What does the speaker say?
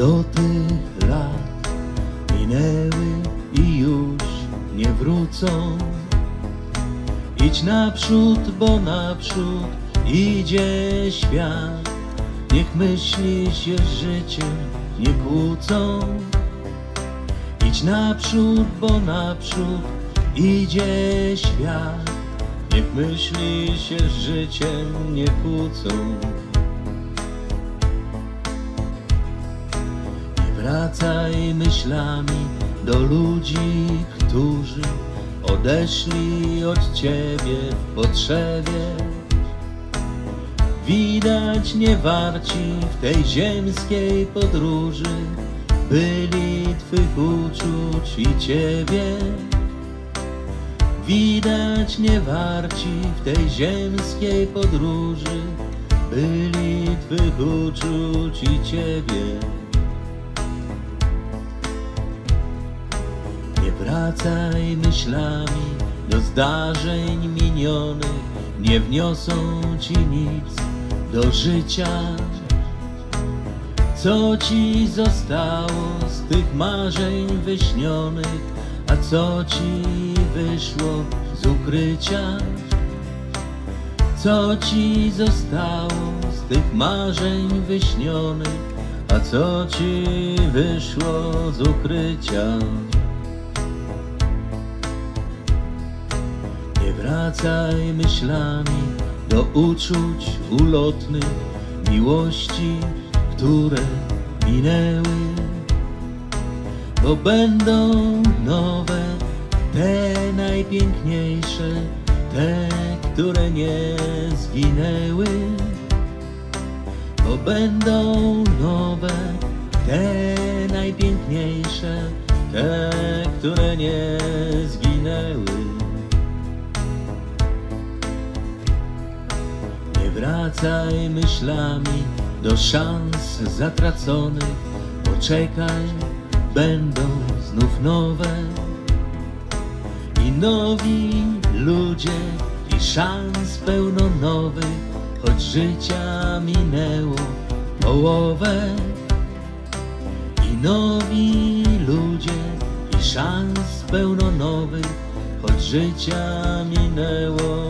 do tych lat minęły i już nie wrócą. Idź naprzód, bo naprzód idzie świat. Niech myśli się życiem nie kłócą. Idź naprzód, bo naprzód idzie świat. Niech myśli się życiem nie kłócą. Wracaj myślami do ludzi, którzy odeszli od ciebie w potrzebie. Widać nie warci w tej ziemskiej podróży byli twych uczuć i ciebie. Widać nie warci w tej ziemskiej podróży byli twych uczuć i ciebie. Wracaj myślami do zdarzeń minionych, nie wniosą ci nic do życia. Co ci zostało z tych marzeń wyśnionych, a co ci wyszło z ukrycia? Co ci zostało z tych marzeń wyśnionych, a co ci wyszło z ukrycia? Wracaj myślami do uczuć ulotnych, miłości, które minęły, bo będą nowe, te najpiękniejsze, te, które nie zginęły, bo będą nowe, te najpiękniejsze, te, które nie zginęły. Wracaj myślami do szans zatraconych, poczekaj, będą znów nowe i nowi ludzie i szans pełno nowych, choć życia minęło połowę i nowi ludzie i szans pełno nowych, choć życia minęło.